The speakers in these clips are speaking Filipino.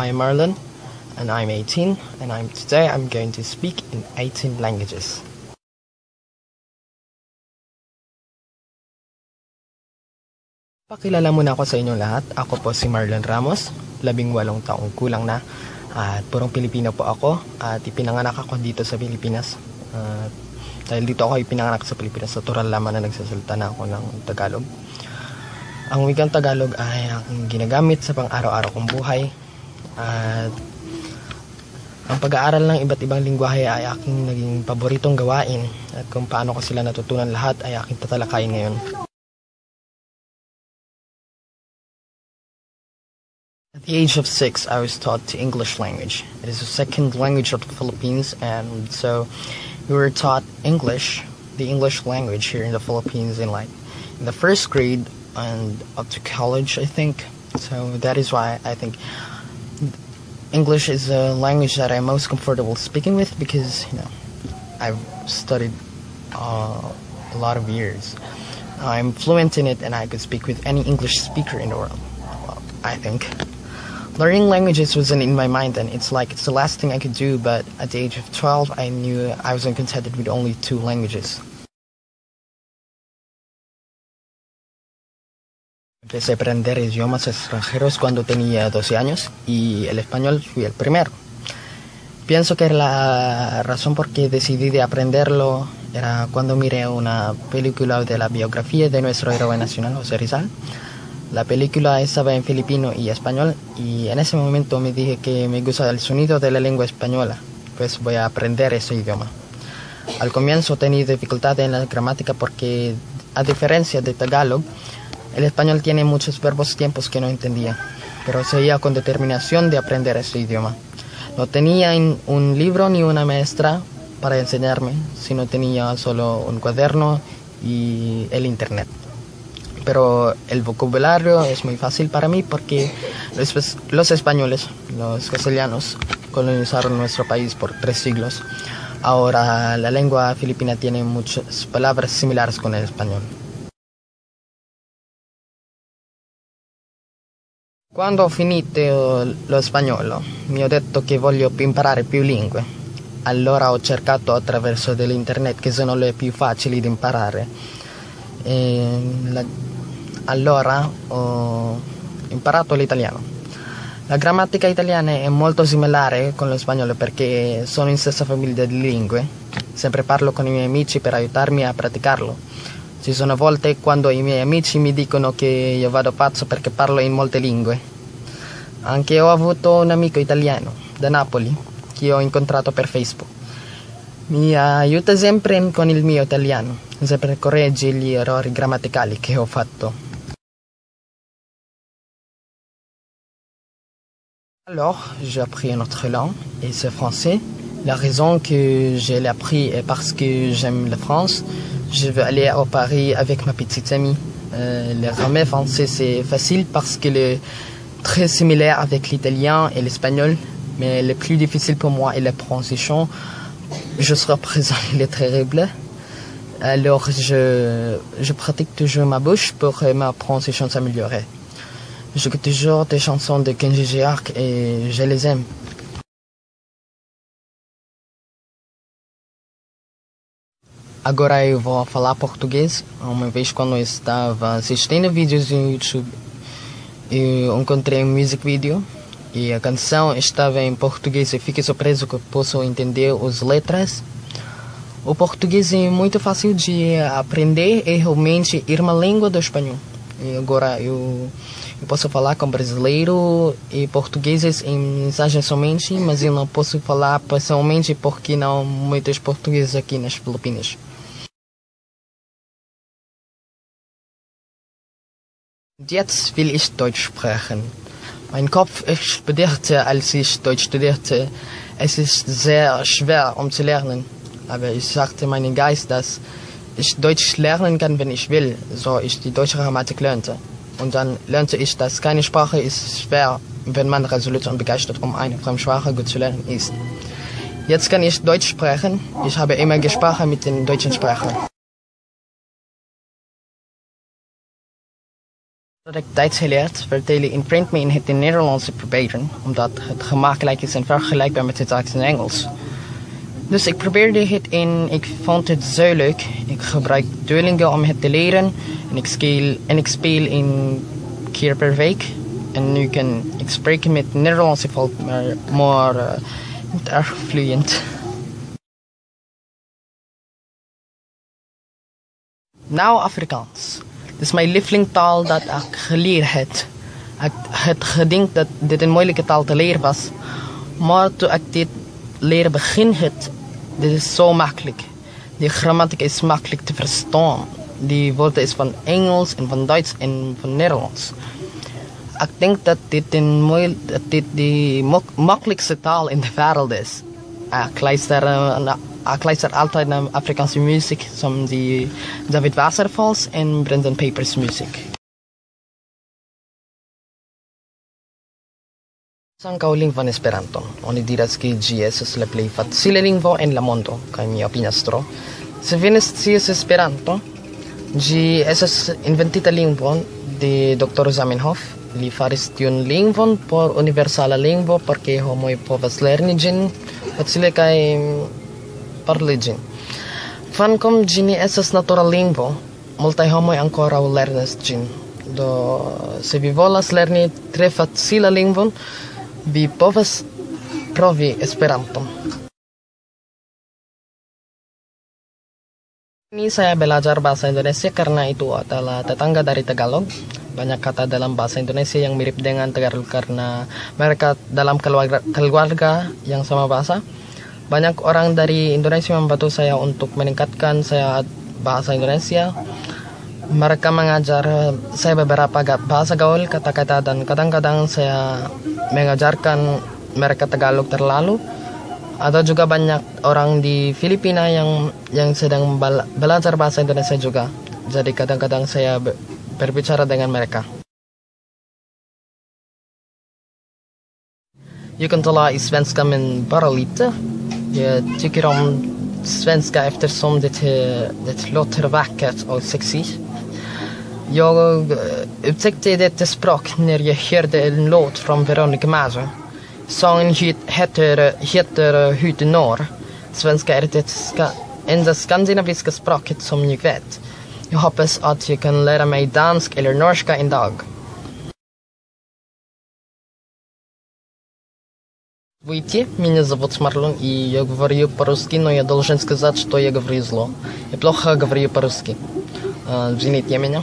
I'm Marlon, and I'm 18, and I'm today I'm going to speak in 18 languages. Pakilala muna ako sa inyong lahat. Ako po si Marlon Ramos, labing walong taong kulang na. At purong Pilipino po ako at ipinanganak ako dito sa Pilipinas. At dahil dito ako ipinanganak sa Pilipinas, natural lamang na nagsasalita na ako ng Tagalog. Ang wikang Tagalog ay aking ginagamit sa pang-araw-araw kong buhay. At ang pag-aaral ng iba't ibang lingwahe ay aking naging paboritong gawain. At kung paano ko sila natutunan lahat ay aking tatalakayin ngayon. At the age of six, I was taught the English language. It is the second language of the Philippines, and so we were taught English, the English language here in the Philippines, in like in the first grade and up to college, I think. So that is why I think English is a language that I'm most comfortable speaking with because you know I've studied uh, a lot of years. I'm fluent in it, and I could speak with any English speaker in the world. Well, I think. Learning languages wasn't in my mind then. it's like it's the last thing I could do, but at the age of 12, I knew I wasn't contented with only two languages. Empecé a aprender idiomas extranjeros cuando tenía 12 años y el español fui el primero. Pienso que la razón por qué decidí de aprenderlo era cuando miré una película de la biografía de nuestro héroe nacional, José Rizal. La película estaba en filipino y español y en ese momento me dije que me gusta el sonido de la lengua española, pues voy a aprender ese idioma. Al comienzo tenía dificultad en la gramática porque a diferencia de Tagalog, el español tiene muchos verbos tiempos que no entendía, pero seguía con determinación de aprender ese idioma. No tenía un libro ni una maestra para enseñarme, sino tenía solo un cuaderno y el internet. Pero el vocabulario es muy fácil para mí porque los, los españoles, los castellanos, colonizaron nuestro país por tres siglos. Ahora la lengua filipina tiene muchas palabras similares con el español. Quando ho finito lo spagnolo mi ho detto che voglio imparare più lingue. Allora ho cercato attraverso dell'internet che sono le più facili da imparare. La, allora ho imparato l'italiano. La grammatica italiana è molto similare con lo spagnolo perché sono in stessa famiglia di lingue. Sempre parlo con i miei amici per aiutarmi a praticarlo. Ci sono volte quando i miei amici mi dicono che io vado pazzo perché parlo in molte lingue. Anche ho avuto un amico italiano da Napoli che ho incontrato per Facebook. Mi aiuta sempre con il mio italiano, sempre corregge gli errori grammaticali che ho fatto. Alors, j'ai appris une autre langue, et c'est français. La raison que je l'ai appris est parce que j'aime la France. Je veux aller au Paris avec ma petite amie. Euh, le grammaire français, c'est facile parce qu'il est très similaire avec l'italien et l'espagnol. Mais le plus difficile pour moi est la prononciation. Je serai présent, il est terrible. Alors, je, je pratique toujours ma bouche pour ma prononciation s'améliorer. J'écoute toujours des chansons de Kenji Girac et je les aime. Agora eu vou falar português. Uma vez quando eu estava assistindo vídeos no YouTube, eu encontrei um music video e a canção estava em português. Eu fiquei surpreso que posso entender as letras. O português é muito fácil de aprender e realmente ir uma língua do espanhol. E agora eu, eu posso falar com brasileiro e portugueses em mensagem somente, mas eu não posso falar pessoalmente porque não muitos portugueses aqui nas Filipinas. Jetzt will ich Deutsch sprechen. Mein Kopf explodierte, als ich Deutsch studierte. Es ist sehr schwer, um zu lernen. Aber ich sagte meinem Geist, dass ich Deutsch lernen kann, wenn ich will, so ich die deutsche Grammatik lernte. Und dann lernte ich, dass keine Sprache ist schwer, wenn man resolut und begeistert, um eine Fremdsprache gut zu lernen ist. Jetzt kann ich Deutsch sprechen. Ich habe immer gesprochen mit den deutschen Sprachern. Ik Duits geleerd vertellen in print me in het Nederlands proberen, omdat het gemakkelijk is en vergelijkbaar met het Duits en Engels. Dus ik probeerde het in, ik vond het zo leuk. Ik gebruik Duolingo om het te leren en ik speel, en ik speel een keer per week. En nu kan ik spreken met Nederlandse volk, maar, maar uh, niet erg vloeiend. Nou Afrikaans. Dit is mijn lievelingtaal dat ik geleerd heb. Ik had gedacht dat dit een moeilijke taal te leren was. Maar toen ik dit leren begin het, dit is zo makkelijk. Die grammatica is makkelijk te verstaan. Die woorden is van Engels en van Duits en van Nederlands. Ik denk dat dit, een mooi, dat dit de makkelijkste taal in de wereld is. Ik luister, Akleister alltid nam afrikansk musik som die David Wasserfalls and Brendan Papers musik. Sankaŭ van Esperanton. Oni diras ke ĝi estas la plej facile lingvo en la mondo, kaj mi opinas tro. Se vi ne scias Esperanto, ĝi estas inventita lingvo de Dr. Zamenhof. Li faris tiun lingvon por universala lingvo por ke homoj povas lerni ĝin facile kaj parli ĝin. Kvankam ĝi ne estas natura lingvo, multaj homoj ankoraŭ lernas ĝin. Do se vi volas lerni tre facila lingvon, vi povas provi Esperanton. Ini saya belajar bahasa Indonesia karena itu adalah tetangga dari Tagalog. Banyak kata dalam bahasa Indonesia yang mirip dengan Tagalog karena mereka dalam keluarga, keluarga yang sama bahasa. Banyak orang dari Indonesia membantu saya untuk meningkatkan saya bahasa Indonesia. Mereka mengajar saya beberapa bahasa gaul, kata-kata dan kadang-kadang saya mengajarkan mereka Tagalog terlalu. Ada juga banyak orang di Filipina yang yang sedang belajar bahasa Indonesia juga. Jadi kadang-kadang saya berbicara dengan mereka. Kan tala i svenska men bara lite. Jag tycker om svenska eftersom det, det låter vackert och sexigt. Jag upptäckte detta språk när jag hörde en låt från Veronica Maggio. Sången heter, heter Hut norr. Svenska är det ska, enda skandinaviska språket som jag vet. Jag hoppas att jag kan lära mig dansk eller norska en dag. Выйти, меня зовут Марлон, и я говорю по-русски, но я должен сказать, что я говорю зло. Я плохо говорю по-русски. Извините меня.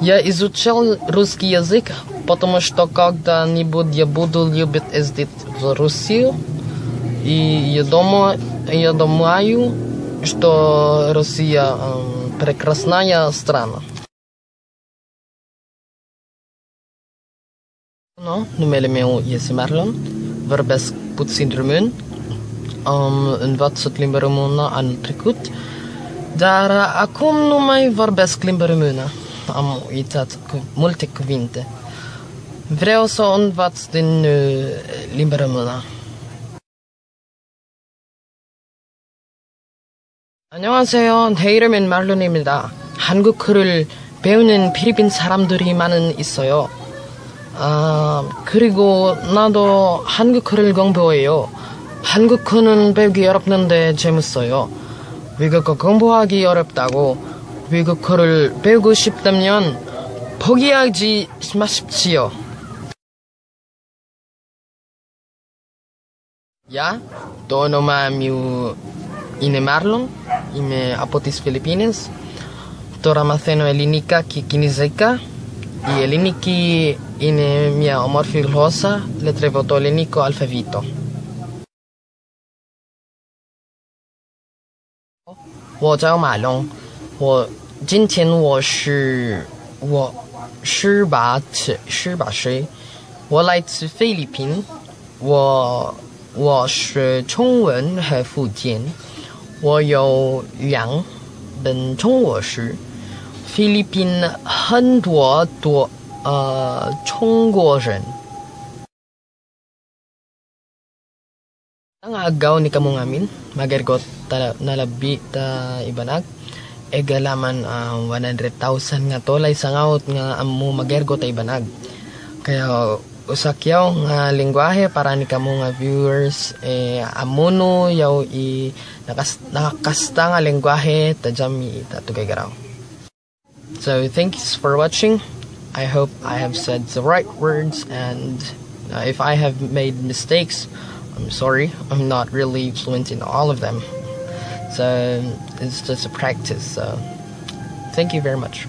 Я изучал русский язык, потому что когда-нибудь я буду любить ездить в Россию. И я думаю, я думаю что Россия прекрасная страна. No, numele meu este Marlon, vorbesc puțin român, am învățat limba română anul trecut, dar acum nu mai vorbesc limba română. Am uitat cu multe cuvinte. Vreau să învăț din uh, limba română. 안녕하세요. 내 이름은 말론입니다. 한국어를 배우는 필리핀 사람들이 많은 있어요. 아, 그리고 나도 한국어를 공부해요. 한국어는 배우기 어렵는데 재밌어요. 외국어 공부하기 어렵다고 외국어를 배우고 싶다면 포기하지 마십시오. Nomás mi ine Marlon, ime apotis Filipinas, toramaceno elinica ki kiniseka, y eliniki ine mia omorfiglosa le trevoto elinico alfavito. 我叫马龙，我今天我是我十八岁，十八岁，我来自菲律宾，我我是中文和福建。我有两本中国诗，菲律宾很多多呃中国人。Ang agaw ni kamong amin, magergot ta, nalabi ta ibanag. egalaman ang 100,000 nga tolay sa ngaut nga amo magergo tay banag. Kaya usakyaw nga lingwahe para ni kamo nga viewers eh amuno yaw i nakas, nakakasta nga lingwahe tajam i tatugay garaw. So thanks for watching. I hope I have said the right words and uh, if I have made mistakes, I'm sorry. I'm not really fluent in all of them. So it's just a practice. So thank you very much.